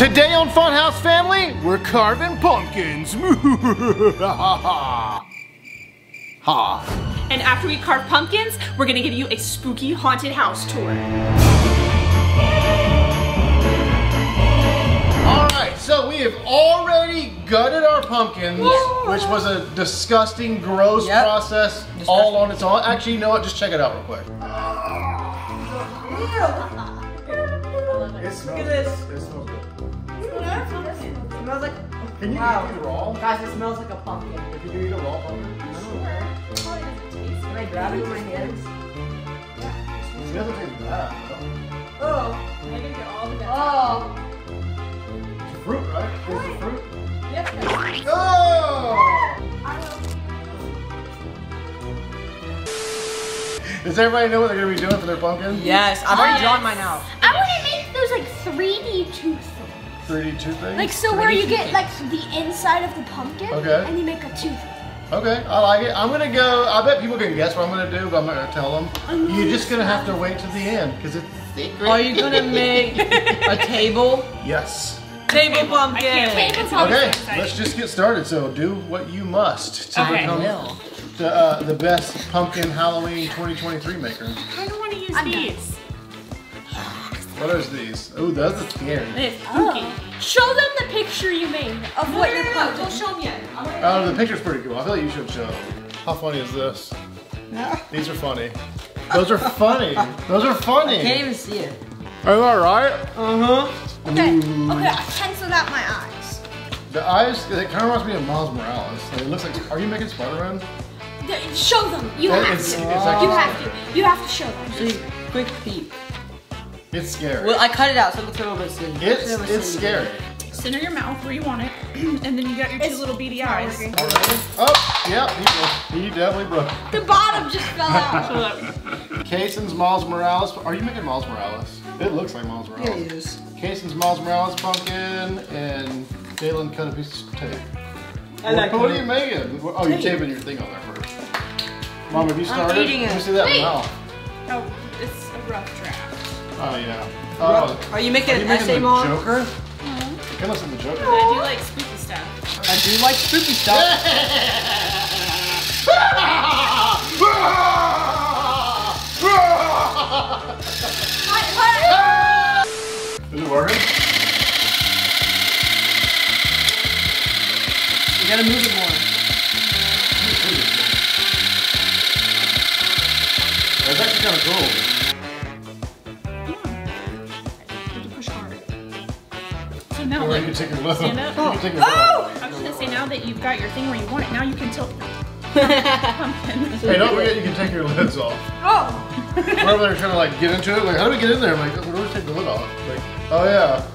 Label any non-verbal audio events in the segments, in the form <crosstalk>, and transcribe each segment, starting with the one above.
Today on Funhouse Family, we're carving pumpkins. <laughs> ha. And after we carve pumpkins, we're gonna give you a spooky haunted house tour. Alright, so we have already gutted our pumpkins, which was a disgusting, gross Yep. process all on its own. Actually, you know what? Just check it out real quick. It smells, Look at this. It smells good. It smells like. Can you Wow. eat it raw? Guys, it smells like a pumpkin. If you eat a raw pumpkin, Can I grab it with my hands? it doesn't taste bad. though. Oh. I'm gonna get all the Oh. It's fruit, right? It's a fruit. Yep. Oh! Does everybody know what they're gonna be doing for their pumpkin? Yes, I've already uh, drawn mine out. I want to make those like 3D tooth things. 3D two things. Like so where you get like the inside of the pumpkin Okay. and you make a tooth. Okay, I like it. I'm gonna go. I bet people can guess what I'm gonna do, but I'm not gonna tell them. You're just gonna have to wait to the end because it's a secret. Are you gonna make <laughs> a table? Yes. Table I can't pumpkin. Okay, let's just get started. So do what you must to Okay. become the, uh, the best pumpkin Halloween 2023 maker. I don't wanna use I'm done. These. What are these? Oh, those are scary. It's spooky. Show them the picture you made of what you're pumpkin. Don't show them yet. I'm Oh, the picture's pretty cool. I feel like you should show. How funny is this? These are funny. Those are funny. Those are funny. I Can't even see it. Am I right? Uh huh. Okay, okay, I penciled out my eyes. The eyes, it kind of reminds me of Miles Morales. Like, it looks like, are you making Spider-Man? Show them. You It- have it's- to. it's actually you have to. You have to show them. See, quick peek. It's scary. Well, I cut it out, so it looks a little bit silly. it's, a little bit it's scary. Center your mouth where you want it, <clears throat> and then you got your two It's little beady eyes. working. Already? Oh, yeah, he, he definitely broke. The bottom just fell out. So that- Cayson's Miles Morales. Are you making Miles Morales? It looks like Miles Yeah, Morales. it is. Cayson's Miles Morales pumpkin, and Jalen cut a piece of tape. I like what, what are you making? Oh, you're taping your thing on there first. Mom, have you started? I'm started? eating Let me it. see that Wait. mouth. Oh, it's a rough draft. Oh, yeah. Oh, Are uh, you making are you an making essay, the Mom? Joker? It looks like the Joker. I do like spooky stuff. I do like spooky stuff. <laughs> Is it working? You gotta move it more. That's actually kind of cool. So now, Or you take your lid Stand off. up. <laughs> You can take your lid off. I was gonna say now that you've got your thing where you want it, now you can tilt pumpkin. <laughs> Hey, don't forget you can take your lids off. Oh. Whenever they're trying to like get into it, like how do we get in there? I'm like, where do we take the lid off? Like, oh yeah.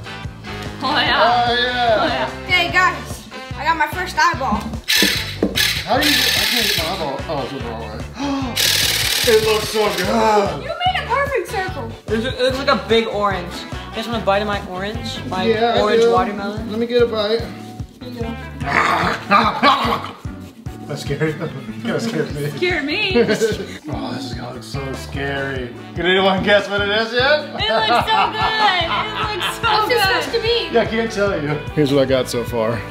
Oh yeah. Oh Oh yeah. yeah. Hey guys, I got my first eyeball. How do you get, I can't get my eyeball. Oh, it's the wrong way. <gasps> it looks so good. You made a perfect circle. It looks like a big orange. You guys want a bite of my orange? My Yeah, I orange do. watermelon? Let me get a bite. <laughs> That's scary. <laughs> That scares me. Scare me. <laughs> oh, this is gonna look so scary. Can anyone guess what it is yet? It looks so good. It looks so What's this good. supposed to be? Yeah, I can't tell you. Here's what I got so far.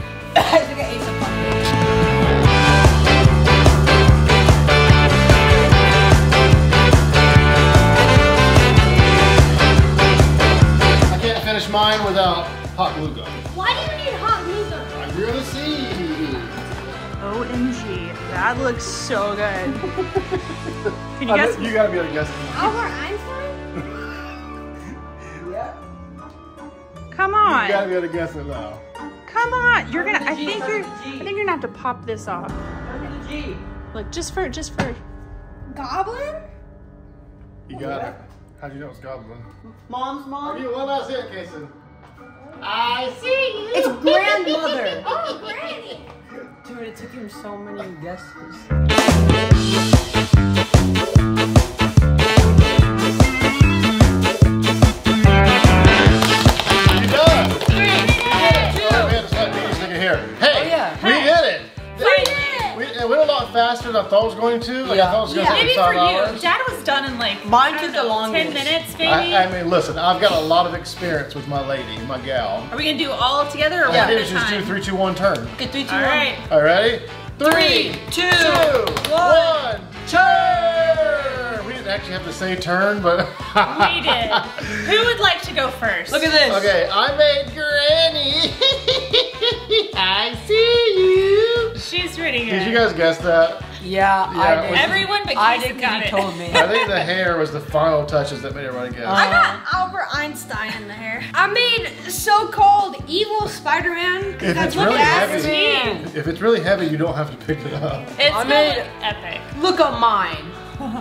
Mine without hot glue gun. Why do you need hot glue gun? I'm gonna see. OMG, that looks so good. Can you <laughs> I guess? bet you gotta be able to guess. Albert oh, Einstein? <laughs> Yeah. Come on. You gotta be able to guess it now. Come on. You're gonna. I G, think you're. with I G. think you're gonna have to pop this off. Look at the G. Look, just for, just for. Goblin? You got it. How'd you know it's goblin? Mom's mom? You one last hit, Cayson. I see you. It's grandmother. <laughs> Oh, Granny. Dude, it took him so many guesses. You done. You did it. Man, it's like me sticking here. Hey, oh, we did it. We did it. It went a lot faster than I thought it was going to. Like, I thought it was going Yeah. to take Maybe five for you. hours. Dad was done in like Mine I don't took the know, longest. Ten minutes, maybe. I, I mean, listen, I've got a lot of experience with my lady, my gal. Are we gonna do all together or All one I at did a is just do three, two, one, turn. Okay, three, two, All one. right. All right, three, two, two, one. one, turn. We didn't actually have to say turn, but We did. <laughs> Who would like to go first? Look at this. Okay, I made Granny. <laughs> I see you. She's pretty good. Did you guys guess that? Yeah, Yeah, I did. Everyone but I Keith did got because it. you told me. I think the hair was the final touches that made everybody guess. I got Albert Einstein in the hair. I made so-called evil Spider-Man. If it's Look really at heavy, Man. if it's really heavy, you don't have to pick it up. It's I made- epic. Look at mine.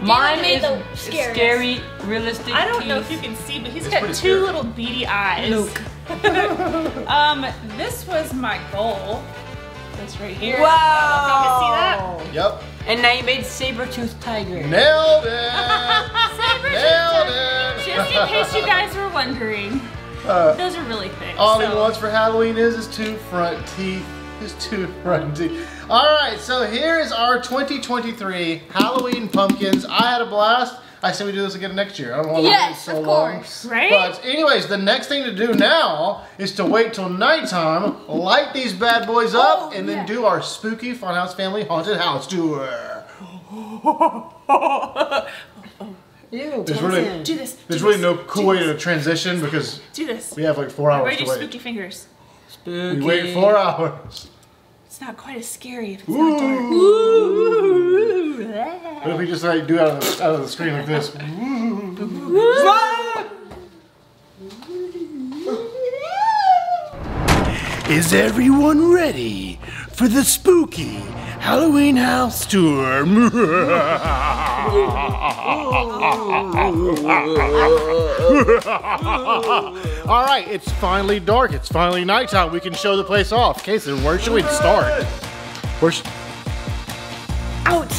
Mine made is the scary, realistic. I don't know if you can see, but he's It's got two scary. little beady eyes. Luke. <laughs> um, this was my goal. This right here. Wow. You Yep. And now you made saber-toothed tiger. Nailed it. <laughs> Nailed Just in case you guys were wondering, Uh, those are really thick. all he wants for Halloween is his two front teeth. His two <laughs> front teeth. All right, so here is our 2023 Halloween pumpkins. I had a blast. I say we do this again next year. I don't want to Yes, wait so of long. course. Right? But anyways, the next thing to do now is to wait till nighttime, light these bad boys up, Oh, and then yeah. do our spooky Funhouse Family Haunted House tour. <laughs> Ew, There's really- do this. There's do really this, no cool way this, to transition because do this. we have like four hours Ready to do wait. spooky fingers. Spooky. We wait four hours. It's not quite as scary if it's not dark. Ooh. What if we just like do out of the, out of the screen like this? <laughs> Is everyone ready for the spooky Halloween house tour? <laughs> All right, it's finally dark. It's finally nighttime. We can show the place off. Okay, so where should we start? Where sh-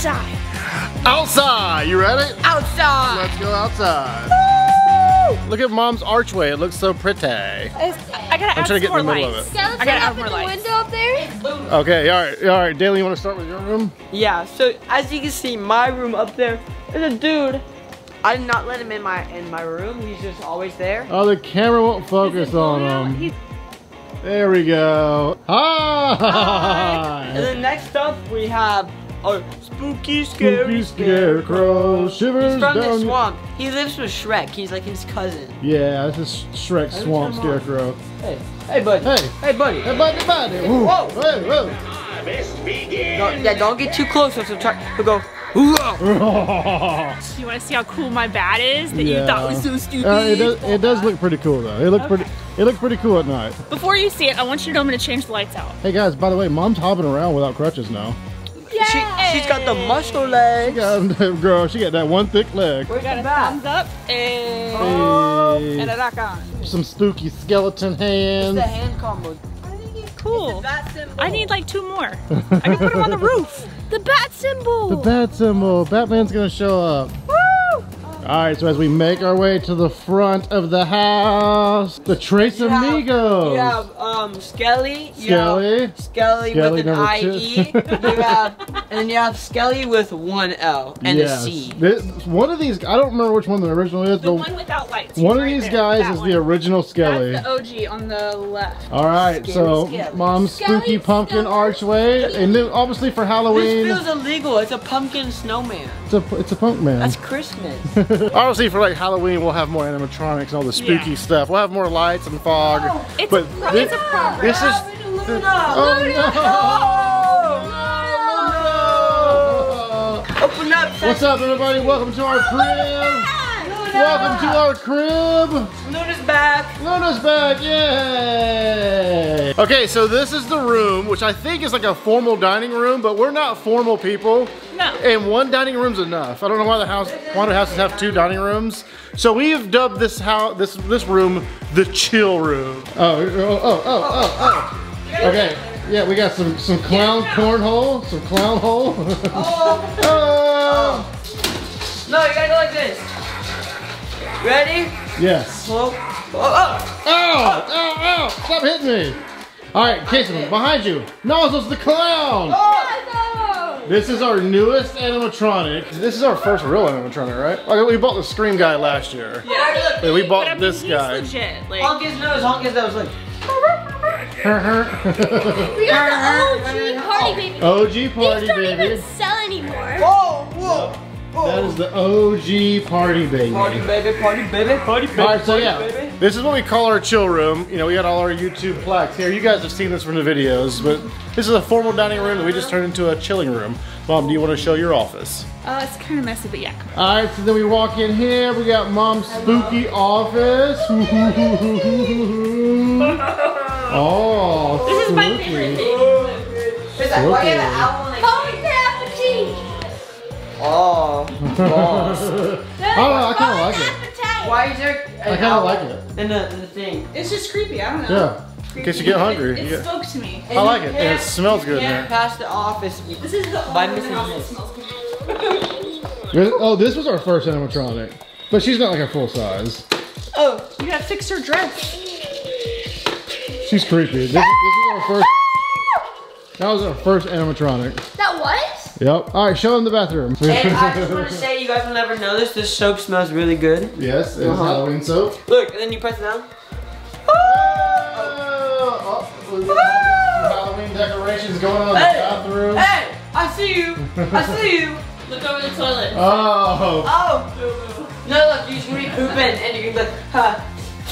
Outside. outside. You ready? Outside. Let's go outside. Look at mom's archway. It looks so pretty. I gotta add trying to get in the more middle of it. Skeleton I gotta up add in more the lights. window up there. Okay, all right, all right. Daly, you want to start with your room? Yeah, so as you can see, my room up there is a dude. I did not let him in my in my room. He's just always there. Oh, the camera won't focus on him. He's- There we go. And Hi. then next up we have a spooky, scary Spooky scarecrow shivers He's from down. the swamp. He lives with Shrek. He's like his cousin. Yeah, this is Shrek Hey, Swamp. Scarecrow. Hey, hey, buddy. Hey. hey, buddy. Hey, buddy, buddy. Whoa, Whoa. whoa, whoa. No, yeah, don't get too close. Or try. He'll go. <laughs> You want to see how cool my bat is that you thought was so stupid? Uh, it does. It does look pretty cool though. It looked pretty. It looked pretty cool at night. Before you see it, I want you to know I'm gonna change the lights out. Hey guys, by the way, mom's hopping around without crutches now. She, she's got the muscle legs. Yeah, girl, she got that one thick leg. Where's Got a bat? thumbs up and, Hey. and a rock on. Some spooky skeleton It's the hands. hand combo. Cool. I need like two more. I can put them on the <laughs> roof. The bat symbol. The bat symbol. Batman's gonna show up. All right, so as we make our way to the front of the house, the Tres You have- Amigos. You have um Skelly. you Skelly. have Skelly Skelly with an IE. two. you have and then you have Skelly with one L and Yes. a C. This, one of these, I don't remember which one the original is, The but one without lights. one of these there. guys is one. the original Skelly. That's the OG on the left. All right, Scary so Skelly. mom's spooky Skelly, pumpkin Skelly. archway, and then obviously for Halloween. This Halloween, feels illegal. It's a pumpkin snowman. it's a it's a punk man. That's Christmas. <laughs> <laughs> Obviously, for like Halloween, we'll have more animatronics and all the spooky Yeah. stuff. We'll have more lights and fog. Oh, it's but a this, it's a this is. Oh no! Open up. What's up, everybody? Welcome to our crib. Welcome to our crib. Luna's back. Luna's back, yay! Okay, so this is the room, which I think is like a formal dining room, but we're not formal people. No. And one dining room's enough. I don't know why the house, why the houses have two dining rooms. So we've dubbed this house, this this room, the chill room. Oh, oh, oh, oh, oh, oh. Okay, yeah, we got some some clown cornhole, some clown hole. <laughs> Oh. oh. No, you gotta go like this. Ready? Yes. Whoa. Oh, oh. Ow! Ow! Ow! Stop hitting me! All right, Jason, behind you. Nozzle's the clown. Oh. This is our newest animatronic. This is our first real animatronic, right? Okay, we bought the Scream guy last year. Yeah. Yeah, we But bought I mean, this he's guy. legit. Like, Honk his nose, honk his nose, like. <laughs> We got the OG party baby. OG These don't even sell anymore. Whoa, whoa. That is the OG party baby. Party baby, party baby, party baby. All right, so party yeah, baby. this is what we call our chill room. You know, we got all our YouTube plaques here. You guys have seen this from the videos, but this is a formal dining room that we just turned into a chilling room. Mom, do you want to show your office? uh, it's kind of messy, but yeah. All right, so then we walk in here. We got Mom's spooky office. <laughs> <laughs> oh, This is my spooky. favorite thing. Is that why you Oh, balls. <laughs> <laughs> Oh, I don't know, I kind of like it. Why is there I kinda like it. in the, in the thing? It's just creepy. I don't know. Yeah, in case you get hungry. It, you it get- spoke to me. I like it, and it smells good in Can't there. pass the office. This is the By only Mrs. house that smells good. <laughs> Oh, this was our first animatronic, but she's not like a full size. Oh, you gotta fix her dress. She's creepy. This, this is our first. That was our first animatronic. That what? Yep. All right, show them the bathroom. And I just want to <laughs> say, you guys will never know this. This soap smells really good. yes, it's Uh-huh. Halloween soap. Look, and then you press it down. Oh, oh, Halloween decorations going on in the Hey! bathroom. Hey, I see you. I see you. <laughs> Look over the toilet. Oh. Oh. No, look, you should be pooping, and you can be like, huh.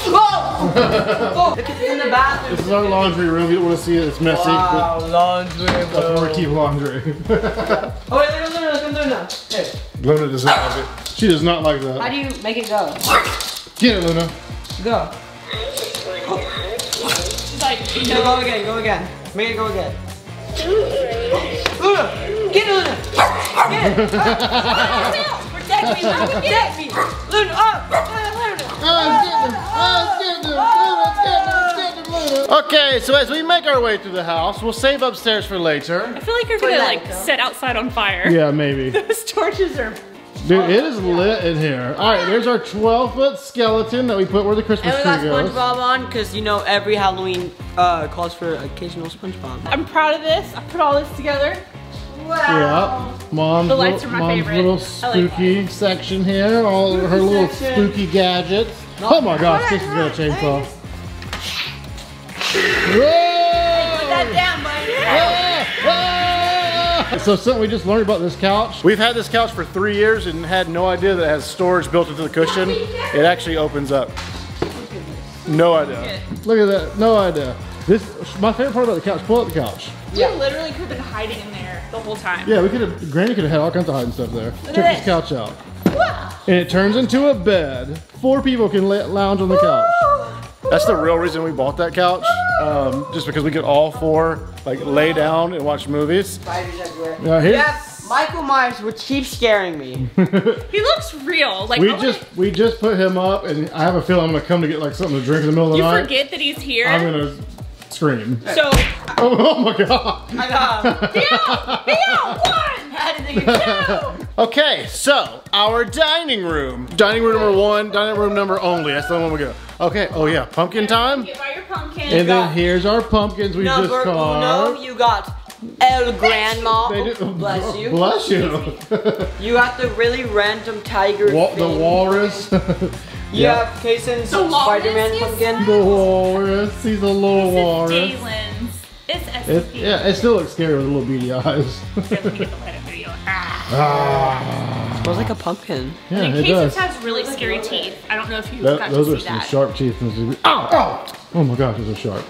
Oh! oh! Look, it's in the bathroom. This is our laundry room. You don't want to see it. It's messy. Wow, laundry. But that's where we keep laundry. <laughs> Oh, wait, look, look, look, look, look, look. Hey, Luna does not like it. She does not like how do you make it go? Get it, Luna. Go. She's like, you No, go again, go again. Make it go again. Luna, get Luna. Get it. <laughs> protect me, Luna. Protect me. Luna, up. Luna. Oh, it's getting him. Oh, it's getting him. Luna, it's getting him. It's getting him, Luna. Okay, so as we make our way through the house, we'll save upstairs for later. I feel like you're gonna that, like though. set outside on fire. Yeah, maybe. <laughs> Those torches are. Dude, it is lit in here. All right, there's our 12 foot skeleton that we put where the Christmas tree goes. And we tree got goes. SpongeBob on because you know every Halloween uh, calls for occasional SpongeBob. I'm proud of this. I put all this together. Yeah, mom's, The lights little, are my mom's favorite. little I like spooky section here. All her little section. spooky gadgets. Oh my gosh, this is gonna chainsaw. Whoa! down, buddy. So something we just learned about this couch. We've had this couch for three years and had no idea that it has storage built into the cushion. It actually opens up. No idea. Look at that. No idea. This my favorite part about the couch. Pull out the couch. You literally could have been hiding in there the whole time. Yeah, we could have. Granny could have had all kinds of hiding stuff there. Check this this. couch out. And it turns into a bed. Four people can la- lounge on the couch. That's the real reason we bought that couch. Um, just because we could all four like lay down and watch movies. Spiders everywhere. Yeah, here's, Yeah, Michael Myers would keep scaring me. <laughs> He looks real. Like we just we just put him up, and I have a feeling I'm gonna come to get like something to drink in the middle of the you night. forget that he's here. I'm gonna scream. So Oh, <laughs> oh my god! I got <laughs> him. yeah, one. I didn't think it Okay, so our dining room. Dining room number one, dining room number only. That's the one we go. Okay, oh yeah, pumpkin time. Get by your pumpkin. And then here's our pumpkins we just Number carved. uno, you got El Grandma. They do- oh, Bless you. Bless you. You got the really random tiger Wa- the walrus. <laughs> You have Cayson's The Spider-Man pumpkin. the walrus. He's a little walrus. Daylin's. It's It, yeah, it still looks scary with the little beady eyes. <laughs> Let me get the light up video. Ah. ah. Smells like a pumpkin. Yeah, And it Casey's does. has really scary teeth. I don't know if you That- got those to are some that. sharp teeth. Ow! Ow! Oh my gosh, those are sharp.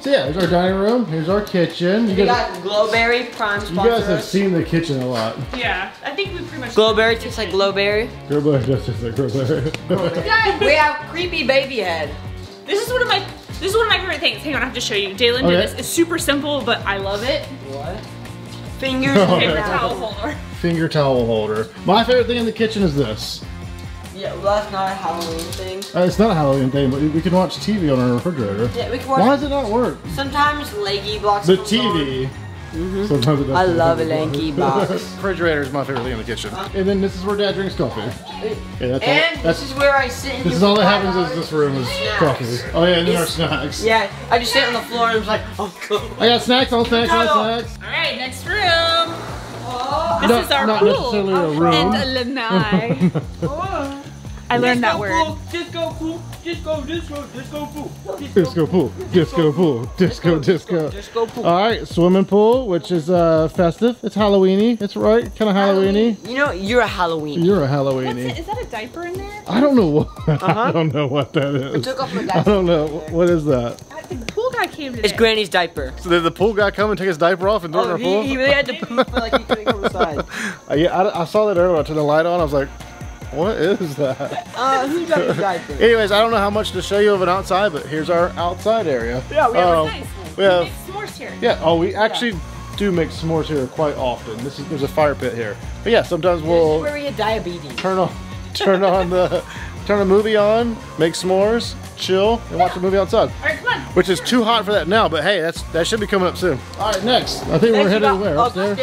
So yeah, there's our dining room. Here's our kitchen. You We guys, got Glowberry Prime you guys have seen the kitchen a lot. Yeah, I think we pretty much. Glowberry tastes like Glowberry. Gerber does just like Gerber. <laughs> we have creepy baby head. This is one of my. This is one of my favorite things. Hang on, I have to show you. Daylin Okay. did this. It's super simple, but I love it. What? Fingers Oh, in Paper your towel holder. Finger towel holder. My favorite thing in the kitchen is this. Yeah, well, that's not a Halloween thing. Uh, it's not a Halloween thing, but we can watch TV on our refrigerator. Yeah, we can watch. Why does it not work? Sometimes leggy blocks. The comes on. TV. Sometimes it does I love a sometimes it lanky box. refrigerator is my favorite thing in the kitchen. And then this is where Dad drinks coffee. Yeah, that's And all. That's this is where I sit. And this is all that happens is this room is snacks. coffee. Oh yeah, and then our snacks. Yeah, I just sit on the floor and I'm like, oh, cool. I got snacks, all snacks, all snacks. All right, next room. Oh, This not, is our not pool. necessarily a room. And a lanai. <laughs> I learned that word. Disco pool. Disco, disco, disco pool. Disco pool, disco pool, disco, disco. Disco pool. All right, swimming pool, which is uh, festive. It's Halloweeny. It's right, kind of Halloweeny. You know, you're a Halloween. You're a What's? Halloweeny. Is that a diaper in there? I don't know what. <laughs> I Uh-huh. don't know what that is. took off my diaper. I don't know what is that. I think the pool guy came today. It's Granny's diaper. So did the pool guy come and take his diaper off and throw it Oh, in our pool? he, he really had to <laughs> poop, but like he couldn't go inside. <laughs> Uh, yeah, I, I saw that earlier. I turned the light on. I was like, what is that? Uh, who got his diaper? Anyways, I don't know how much to show you of an outside, but here's our outside area. Yeah, we have Um, Nice. we have- make s'mores here. Yeah. Oh, we actually do make s'mores here quite often. This is there's a fire pit here. But yeah, sometimes we'll Where we get diabetes. turn on turn on the turn a movie on, make s'mores, chill, and watch a movie outside. All right, come on. Which is too hot for that now, but hey, that's that should be coming up soon. All right, next. I think we're headed where? Upstairs.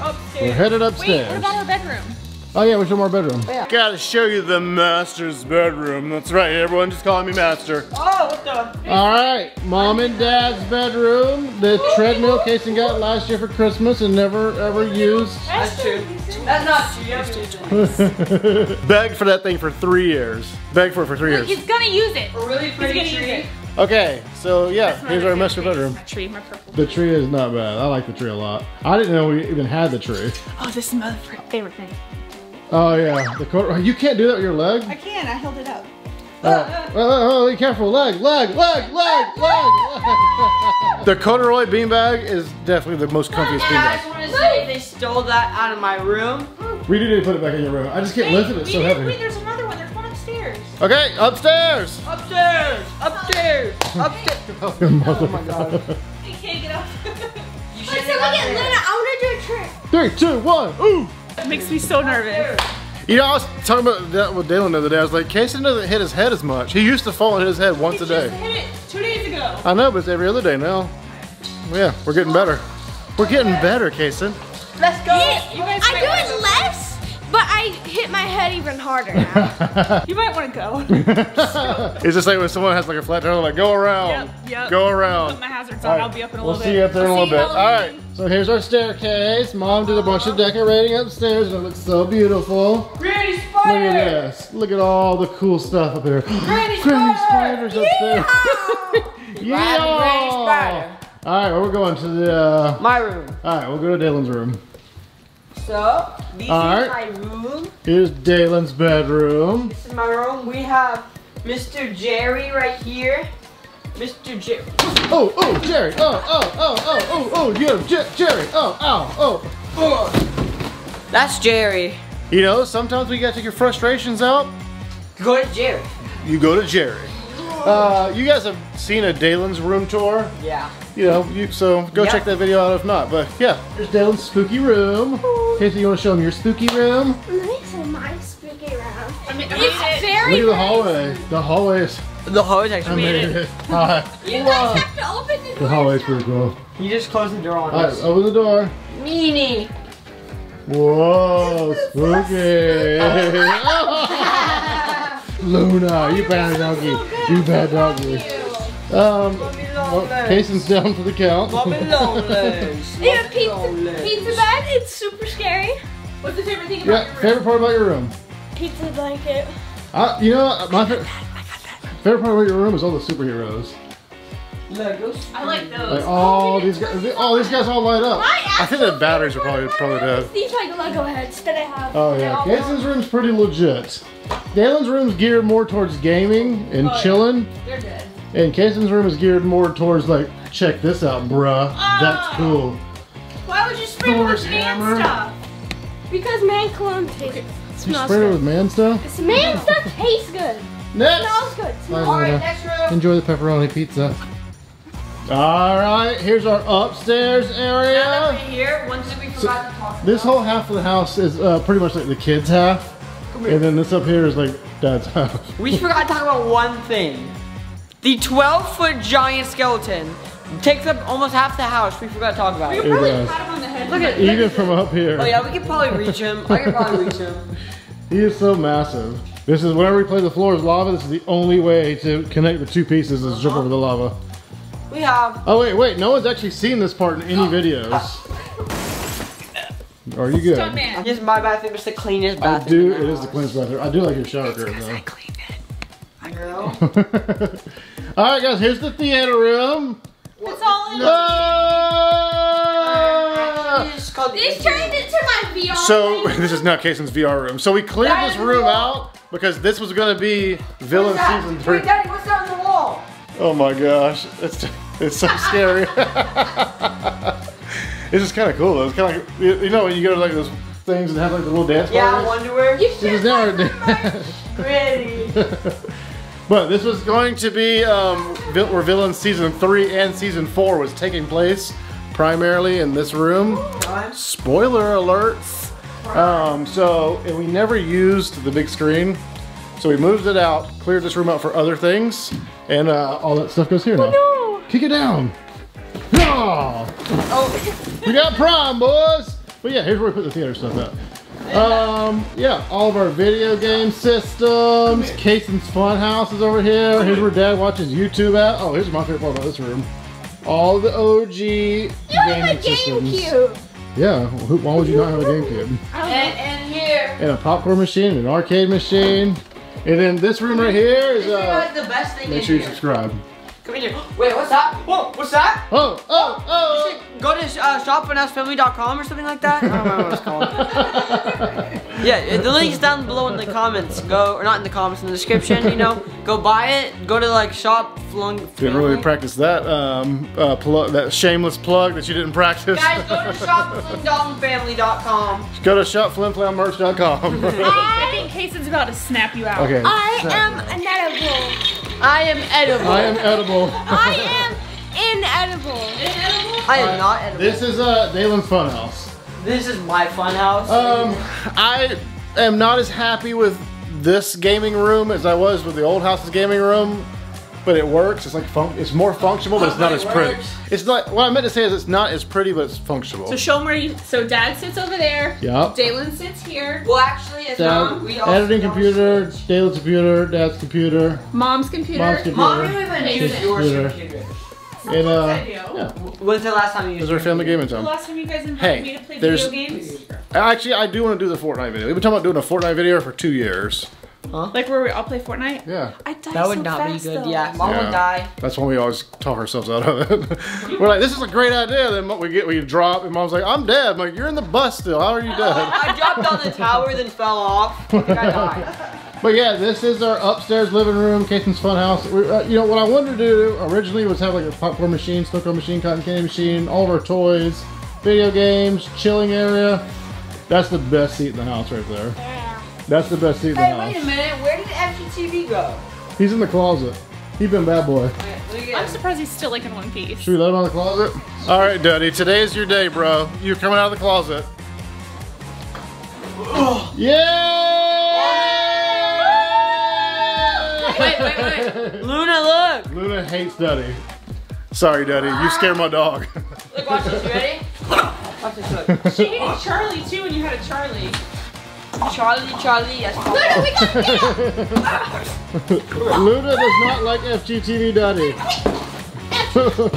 Upstairs. We're headed upstairs. Wait, upstairs. what about our bedroom? Oh yeah, we show more bedroom. Oh, yeah. Gotta show you the master's bedroom. That's right, everyone just calling me master. Oh, what the? All right, mom and dad's bedroom. The treadmill Casey got last year for Christmas and never ever used. That's true. That's not true. You have <laughs> Begged for that thing for three years. Begged for it for three years. He's gonna use it. a really He's pretty gonna use tree. it. Okay, so yeah, here's our master bedroom. My tree, my purple. The tree is not bad. I like the tree a lot. I didn't know we even had the tree. Oh, this is my favorite thing. Oh yeah, the quarter. You can't do that with your leg. I can. I held it up. Oh, oh, oh, be careful. Leg, leg, leg, leg, leg, leg. <laughs> the corduroy beanbag is definitely the most comfiest And I just want to say they stole that out of my room. We do need to put it back in your room. I just can't lift it. It's so heavy. Wait, there's another one. There's one upstairs. Okay, upstairs. Upstairs, upstairs, upstairs. <laughs> Oh Oh my god. <laughs> He can't get up. You Wait, should so look at Luna. I want to do a trick. Three, two, one. Ooh. It makes me so nervous. You know, I was talking about that with Daylin the other day. I was like, Casey doesn't hit his head as much. He used to fall and hit his head once He a just day. hit it two days ago. I know, but it's every other day now. Yeah, we're getting better. We're getting better, Casey. Let's go. You guys I might do it less, but I hit my head even harder now. <laughs> You might want to go. <laughs> it's just like when someone has like a flat tire, they're like, go around. Yep, yep. Go around. Put my hazards on. right, I'll be up in a we'll little see bit. you up there in a I'll little bit. see All right, so here's our staircase. Mom did a bunch of decorating upstairs and it looks so beautiful. Granny Look at this. Look at all the cool stuff up here. <gasps> Granny Granny Spider. Spiders upstairs. yeah. <laughs> Granny Spider. All right, well, we're going to the. Uh, My room. all right, we'll go to Daylin's room. So, this All is right. my room. Here's Daylin's bedroom. This is my room. We have Mr. Jerry right here. Mr. Jerry. Oh, oh, Jerry. Oh, oh, oh, oh, oh, oh, yeah, Jer- Jerry. Oh, ow, oh. That's Jerry. You know, sometimes we gotta take your frustrations out. Go to Jerry. You go to Jerry. Uh, you guys have seen a Daylin's room tour. Yeah. You know, you so go Yeah. check that video out if not. But yeah, there's Daylin's spooky room. Casey, you want to show him your spooky room? Let me see my spooky room. I mean, It's made it. very Look at the hallway. The hallway's. The hose I actually made made it. it. <laughs> Hi. You guys have to open the door. The door. hallway's pretty cool. You just closed the door on All right, us. open the door. Meanie. Whoa, spooky. <laughs> Luna, you bad doggy. You bad doggy. Um, well, Casey's down for the count. Bobby <laughs> Longley's. <laughs> Yeah, pizza, pizza bed. It's super scary. What's the favorite thing about Yeah, your room? favorite part about your room? Pizza blanket. Uh, you know, my fa- favorite part about your room is all the superheroes. Legos. I like those. Like all these guys, all these guys all light up. I think the batteries are probably probably dead. These like Lego heads that I have. Oh yeah, all Casey's room's pretty legit. Daylin's room's geared more towards gaming and Oh, yeah. chilling, They're good. And Casey's room is geared more towards like, check this out, bruh. That's Oh. cool. Why would you spray more Thor's man hammer. stuff? Because man cologne tastes. You Smells spray it with man stuff. This man stuff tastes good. Next. Smells good. Smells Alright, Alright, next room. Enjoy the pepperoni pizza. All right, here's our upstairs area. Now area. that we're here, one thing we forgot to talk about. This whole half of the house is uh, pretty much like the kids' half, and then this up here is like dad's <laughs> house. We forgot to talk about one thing. The 12 foot giant skeleton takes up almost half the house. We forgot to talk about You it. It probably does. pat him on the head. Look at Even from up here, Oh yeah, we could probably reach him. I could probably reach him. <laughs> he is so massive. This is whenever we play the floor is lava. This is the only way to connect the two pieces is jump over the uh-huh. lava. We have. Oh wait, wait, no one's actually seen this part in any videos. Are you good? Stunt man. Yes, my bathroom is the cleanest bathroom. I do. in the It is the cleanest bathroom. I do like your shower curtain though. I cleaned it. I know. <laughs> All right, guys. Here's the theater room. It's all in. Ah! It's This turned into my VR. So thing. <laughs> this is not Cayson's VR room. So we cleared That this room out because this was gonna be villain season three. Wait, Daddy, what's that on the wall? Oh my gosh, it's it's so scary. it's just kind of cool though. It's kind of like you you know when you go to like those things and have like the little dance Yeah, parties. Wonderwear. You should is now like Pretty. <laughs> But this was going to be um, where Villain Season 3 and Season 4 was taking place primarily in this room. Spoiler alerts. Um, so, and we never used the big screen. So we moved it out, cleared this room out for other things, and uh, all that stuff goes here now. No. Kick it down. Oh, Oh, we got prom, boys. But yeah, here's where we put the theater stuff at. Um, yeah, all of our video game systems. Cayson's Funhouse is over here. Here's where Dad watches YouTube at. Oh, here's my favorite part about this room. All the OG You have a gaming systems. GameCube. Yeah, who- why would you not have a GameCube? and, and here. And a popcorn machine, an arcade machine. And then this room right here is, This is uh, like the best thing make sure you here. subscribe. Come in here. Wait, what's that? Whoa, what's that? Oh, oh, oh! Go to uh, shopfinessfamily.com or something like that. I don't remember what it's called. <laughs> yeah, the link's down below in the comments. Go, or not in the comments, in the description. You know, go buy it. Go to like shop flung. Didn't really practice that um, uh, plug, that shameless plug that you didn't practice. Guys, go to shopflingdolphinfamily.com. Go to shopflimflammerch.com. I think Cayson's about to snap you out. okay. I am inedible. I am edible. I am edible. I am inedible. I am not edible. This is uh, Daylin's Funhouse. This is my fun house. Um, I am not as happy with this gaming room as I was with the old house's gaming room, but it works. It's like fun- it's more functional, but it's not But as pretty. works. It's not. What I meant to say is it's not as pretty, but it's functional. So show them where you. So Dad sits over there. Yep. Daylin sits here. well, actually, it's Dad, not. We all editing we all- computer, Daylin's computer, Dad's computer, Mom's computer. Mom's computer. Mom, you don't even use your Computer. computer. and uh, yeah, When's the last time you this used is our your family gaming The last time you guys invited Hey, me to play video games, Actually, I do want to do the Fortnite video. We've been talking about doing a Fortnite video for two years. Like where we all play Fortnite. Yeah. I die That would so not fast, be good. though. Yeah, mom Yeah. would die. That's when we always talk ourselves out of it. <laughs> We're like, this is a great idea. Then what we get, we drop, and mom's like, I'm dead. I'm like, you're in the bus still. How are you dead? <laughs> I dropped on the tower, then fell off. I think I died. <laughs> But yeah, this is our upstairs living room, Cayson's Funhouse. We, uh, you know, what I wanted to do originally was have like a popcorn machine, snow cone machine, cotton candy machine, all of our toys, video games, chilling area. That's the best seat in the house right there. That's the best seat in the Hey, wait a minute. Where did the FGTV go? He's in the closet. He been bad boy. Wait, let me get I'm surprised he's still like in one piece. Should we let him out of the closet? All right, Daddy. Today's your day, bro. You're coming out of the closet. <gasps> Yeah! Wait, wait, wait. <laughs> Luna, look. Luna hates Daddy. Sorry, Daddy. You scared my dog. Look, watch this. You ready? <laughs> Watch this. Look. She hated Charlie too when you had a Charlie. Charlie, Charlie, yes, Papa. Luna, we gotta get him. <laughs> Luna does not like FGTV Daddy.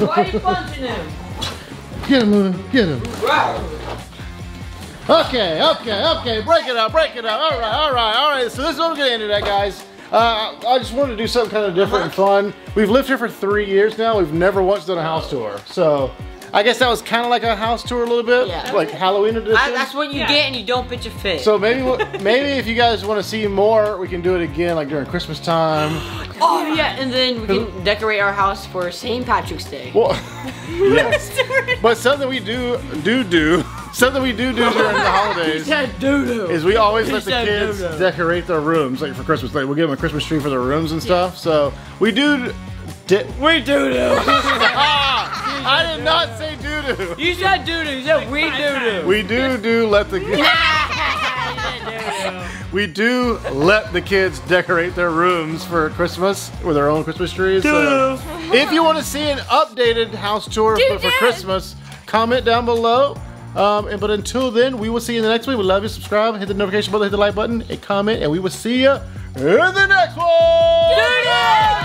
Why are you punching him? Get him, Luda, Get him. Wow. Okay, okay, okay. Break it up, break it up. All right, all right, all right. So this is what we're gonna end it at, guys. Uh, I just wanted to do something kind of different and fun. We've lived here for three years now. We've never once done a house tour. So I guess that was kind of like a house tour a little bit, Yeah. like Halloween edition. I, that's what you Yeah. get, and you don't pitch a fit. so maybe maybe if you guys want to see more, we can do it again, like during Christmas time. <gasps> oh yeah, and then we can decorate our house for St. Patrick's Day. Well, <laughs> <laughs> yes. But something we do do do something we do do during the holidays <laughs> doo-doo. is we always let the kids doo-doo. decorate their rooms like for Christmas. Like we'll give them a Christmas tree for their rooms and stuff. So we do. Di- We doo-doo. <laughs> <laughs> I did not say doo doo. you said doo-doo. You said we doo-doo. We do do let the kids. <laughs> we do let the kids decorate their rooms for Christmas with their own Christmas trees. So if you want to see an updated house tour for, for Christmas, comment down below. Um, and, but until then, we will see you in the next one. We love you. Subscribe, hit the notification button, hit the like button, and comment, and we will see you in the next one.